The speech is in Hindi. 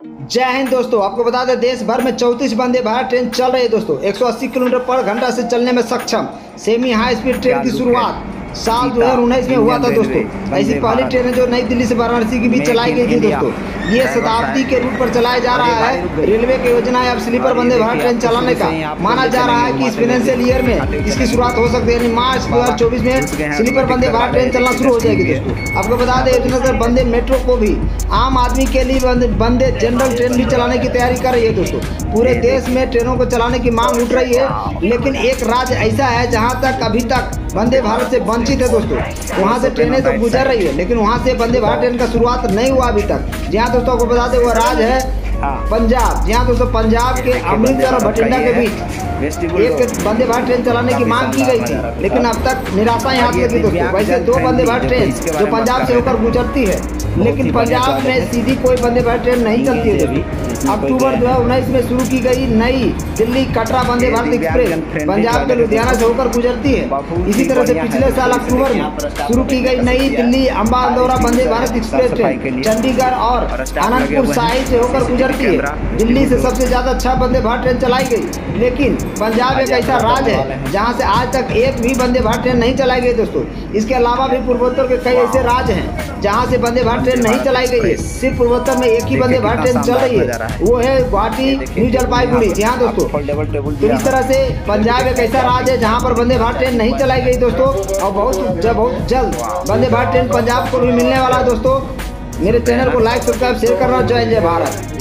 जय हिंद दोस्तों आपको बता दें देश भर में चौतीस वंदे भारत ट्रेन चल रही है दोस्तों। 180 किलोमीटर पर घंटा से चलने में सक्षम। सेमी हाई स्पीड ट्रेन की शुरुआत। साल 2019 में हुआ था दोस्तों। ऐसी पहली ट्रेन जो नई दिल्ली से वाराणसी के बीच चलाई गई थी दोस्तों। ये शताब्दी के रूट पर चलाया जा रहा है। रेलवे की योजना है अब स्लीपर वंदे भारत ट्रेन चलाने का माना जा रहा है कि इस फाइनेंशियल ईयर में इसकी शुरुआत हो सकती है मार्च दो हज़ार चौबीस में स्लीपर वंदे भारत ट्रेन चलना शुरू हो जाएगी दोस्तों। आपको बता दें योजना से वंदे मेट्रो को भी आम आदमी के लिए वंदे जनरल ट्रेन भी चलाने की तैयारी कर रही है दोस्तों। पूरे देश में ट्रेनों को चलाने की मांग उठ रही है लेकिन एक राज्य ऐसा है जहाँ तक अभी तक वंदे भारत से वंचित है दोस्तों, वहाँ से ट्रेनें तो गुजर रही है, लेकिन वहाँ से वंदे भारत ट्रेन का शुरुआत नहीं हुआ अभी तक। जहाँ दोस्तों, आपको बता दें, वो राज है पंजाब जहाँ दोस्तों पंजाब के अमृतसर और बठिंडा के बीच एक वंदे भारत ट्रेन चलाने की मांग की गई थी लेकिन अब तक निराशा यहाँ लगी दोस्तों वैसे दो वंदे भारत ट्रेन जो पंजाब से होकर गुजरती है लेकिन पंजाब में सीधी कोई वंदे भारत ट्रेन नहीं चलती है। अक्टूबर दो हज़ार उन्नीस में शुरू की गई नई दिल्ली कटरा वंदे भारत एक्सप्रेस पंजाब के लुधियाना से होकर गुजरती है। इसी तरह से पिछले साल अक्टूबर में शुरू की गई नई दिल्ली अम्बा अंदौरा वंदे भारत एक्सप्रेस ट्रेन चंडीगढ़ और अनंतपुर साहिब से होकर है। दिल्ली से सबसे ज़्यादा छह वंदे भारत ट्रेन चलाई गई। लेकिन पंजाब एक ऐसा राज्य है। जहाँ से आज तक एक भी वंदे भारत ट्रेन नहीं चलाई गई दोस्तों। इसके अलावा भी पूर्वोत्तर के कई ऐसे राज्य हैं जहाँ से वंदे भारत ट्रेन नहीं चलाई गई है। सिर्फ़ पूर्वोत्तर में एक ही वंदे भारत ट्रेन चल रही है। वो है गुवाहाटी न्यू जलपाईगुड़ी जी हाँ दोस्तों तो इस तरह से पंजाब एक ऐसा राज्य है जहाँ पर वंदे भारत ट्रेन नहीं चलाई गई दोस्तों। और बहुत जब बहुत जल्द वंदे भारत ट्रेन पंजाब को भी मिलने वाला है दोस्तों। मेरे चैनल को लाइक सब्सक्राइब शेयर करना जय जय भारत।